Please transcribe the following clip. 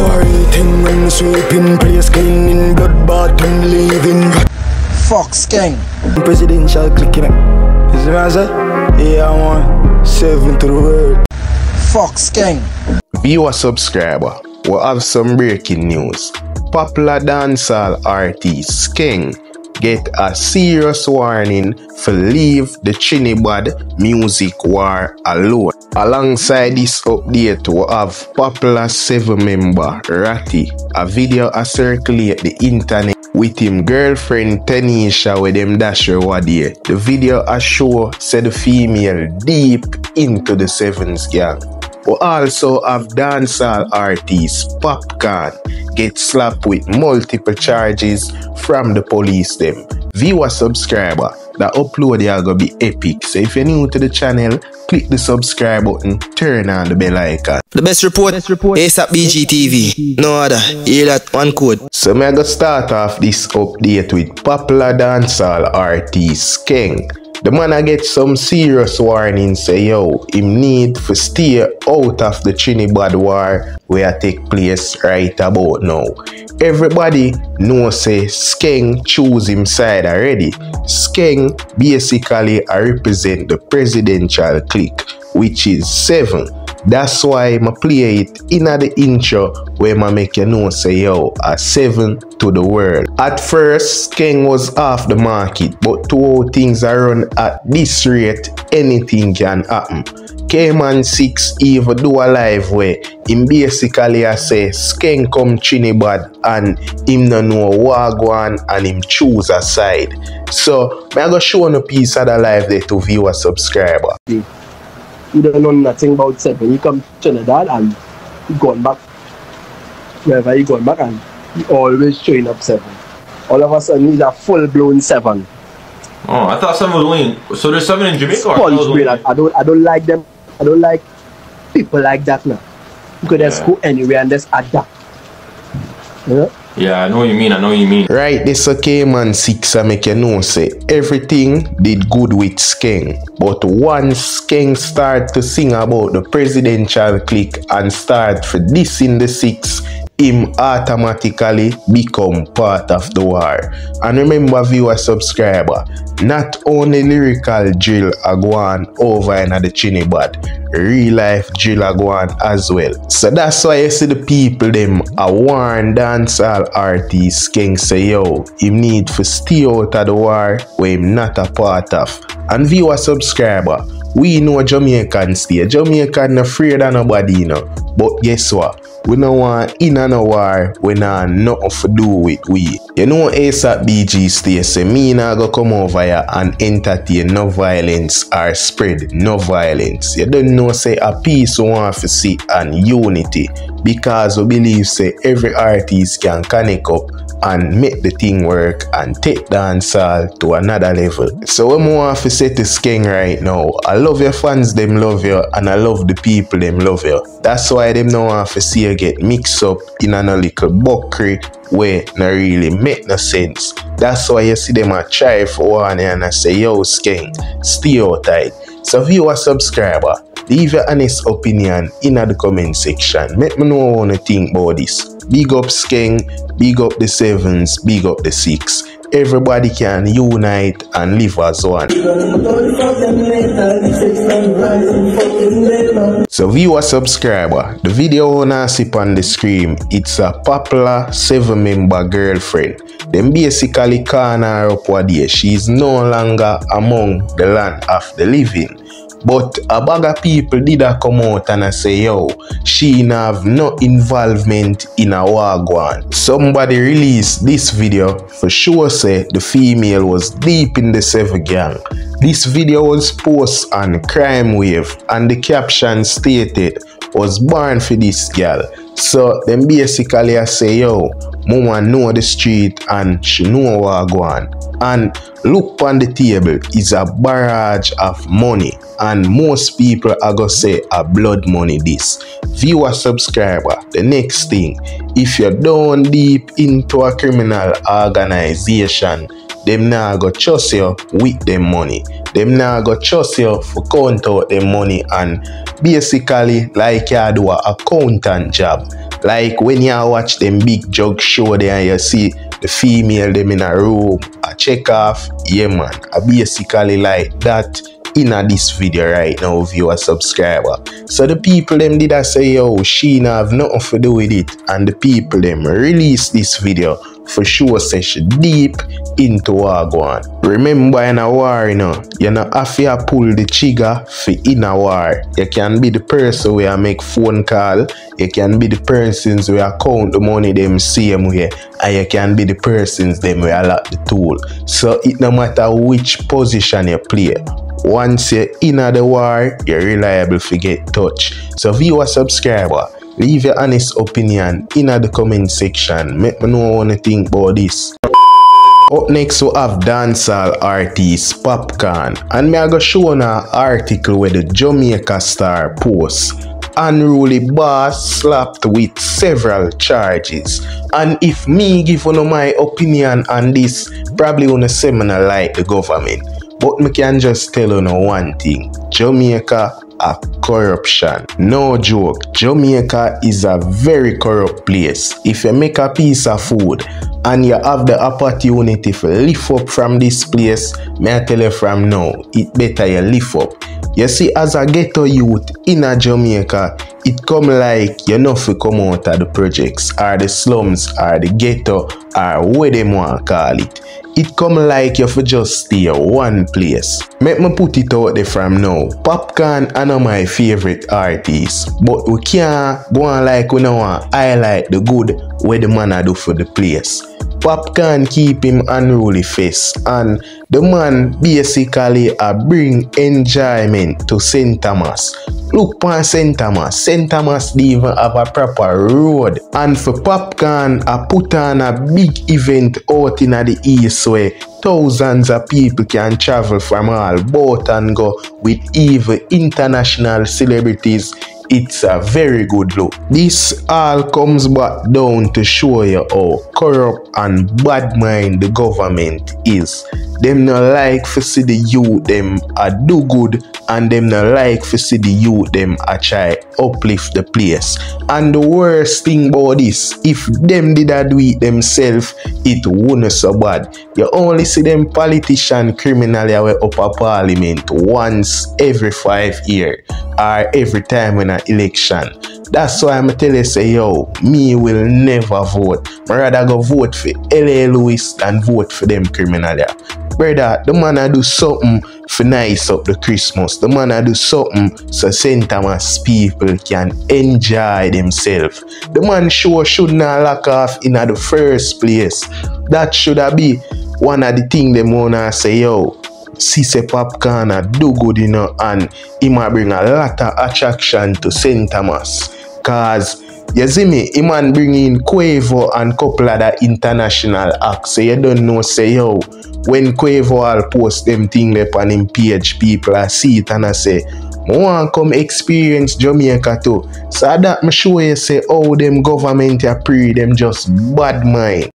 Story thing when sweeping place cleaning bloodbath and leaving Fox Skeng. Presidential click you know. You see what I say? Yeah, I want seven to the world. Fox King. Viewer subscriber, we have some breaking news. Popular dancehall artist King get a serious warning for leave the Trinidad music war alone. Alongside this update, we have popular seven member Ratty. A video a circulate the internet with him girlfriend Tanisha with them dash here. The video a show said the female deep into the sevens gang. We also have dancehall artist Popcaan get slapped with multiple charges from the police them. Viewer subscriber, the upload here gonna be epic. So if you're new to the channel, click the subscribe button, turn on the bell icon. The best report, best report. ASAP BGTV. No other. Hear that one code. So me gonna start off this update with popular dancehall artist Skeng. The man I get some serious warning say yo, him need to stay out of the Trinidad war where take place right about now. Everybody know say Skeng choose him side already. Skeng basically I represent the presidential clique which is seven. That's why I play it in the intro where I make you know say yo a seven to the world. At first Skeng was off the market but how things are run at this rate anything can happen. Kman 6 even do a live where him basically I say Skeng come Trinidad and him no know what go on and him choose a side. So I go show on a piece of the live there to viewer subscriber. You don't know nothing about seven. You come to Trinidad and you going back wherever you going back and you always showing up seven. All of a sudden he's a full blown seven. Oh, I thought seven was only so there's seven in Jamaica. or I thought Sponge only- I, I don't I don't like them. I don't like people like that now. You Yeah. go anywhere and just adapt. You know? Yeah, I know what you mean. I know what you mean. Right, this a Kman 6 I make you know say everything did good with Skeng. But once Skeng start to sing about the presidential clique and start for this in the six, him automatically become part of the war. And remember viewer subscriber, not only lyrical drill going over in the Trinidad, real life drill going as well. So that's why you see the people them a warn dancehall artists can say yo, him need to stay out of the war where him not a part of. And viewer subscriber, we know Jamaican stay. Jamaican afraid of nobody you know. But guess what? We no want in a war we nah nothing to do with we. You know ASAP BG stay say me nah go come over here and entertain no violence or spread no violence. You don't know say a peace we want to see and unity because we believe say every artist can connect up and make the thing work and take dancehall to another level. So when we want to say to Skeng right now, I love your fans, them love you, and I love the people, them love you. That's why them no want to see you get mixed up in a little buckery where no really make no sense. That's why you see them a try for one and I say, yo, Skeng, stay tight. So if you a subscriber, leave your honest opinion in the comment section. Make me know what you think about this. Big up Skeng, big up the sevens, big up the six. Everybody can unite and live as one. So viewer subscriber, the video wanna see on the screen, it's a popular seven member girlfriend. Them basically can her up what day. She's no longer among the land of the living. But a bag of people did a come out and I say, yo, she have no involvement in a wagwan. Somebody released this video for sure say the female was deep in the seven gang. This video was posted on Crime Wave and the caption stated was born for this girl. So them basically I say yo, mama know the street and she know what go on. And look on the table is a barrage of money and most people are gonna say a blood money this. Viewer subscriber, the next thing, if you're down deep into a criminal organization, them now go trust you with them money. Them now go trust you for count out them money and basically like you do a accountant job. Like when you watch them big jug show there you see the female them in a room, a check off, yeah man, I basically like that in this video right now a subscriber. So the people them did I say yo she have nothing to do with it. And the people them release this video for sure say deep into Wagwan. Remember in a war, you know, you know have to pull the trigger for in a war. You can be the person where I make phone call, you can be the persons where I count the money them same way, and you can be the persons them where I lock the tool. So it no matter which position you play. Once you're in the war, you're reliable to get touch. So if you a subscriber, leave your honest opinion in the comment section. Make me know what you think about this. Up next we have dancehall artist Popcaan and me I go show an article where the Jamaica star post unruly boss slapped with several charges and if me give one of my opinion on this probably on a seminar like the government but me can just tell you one thing Jamaica corruption. No joke, Jamaica is a very corrupt place. If you make a piece of food and you have the opportunity to lift up from this place, may I tell you from now, it better you lift up. You see, as a ghetto youth in a Jamaica, it come like you know fi come out of the projects or the slums or the ghetto or where them want call it. It come like you fi just stay one place. Make me put it out there from now. Popcorn are not my favorite artists, but we can't go on like we know want highlight the good where the man a do for the place. Popcaan keep him unruly face and the man basically a bring enjoyment to St. Thomas. Look on St. Thomas. St. Thomas dey even have a proper road. And for Popcaan, I put on a big event out in the east where thousands of people can travel from all boat and go with even international celebrities it's a very good look. This all comes back down to show you how corrupt and bad mind the government is. Them not like to see the youth them a do good and them not like to see the youth them a try uplift the place. And the worst thing about this, if them did a do it themselves, it wouldn't so bad. You only see them politician criminally away up a parliament once every five year or every time when a election. That's why I'm tell you say yo, me will never vote. I rather go vote for LA Lewis than vote for them criminally. Brother, the man I do something for nice up the Christmas. The man I do something so St. Thomas people can enjoy themselves. The man sure should not lock off in the first place. That should be one of the things them wanna say yo. Cisse Popcaan a do good you know and he might bring a lot of attraction to St. Thomas. Cause You see me, him and bring in Quavo and couple other international acts. So you don't know, say yo, when Quavo all post them thing up on him page, people I see it and I say, I want come experience Jamaica too. So that me show you say, oh, them government are pre, them just bad mind.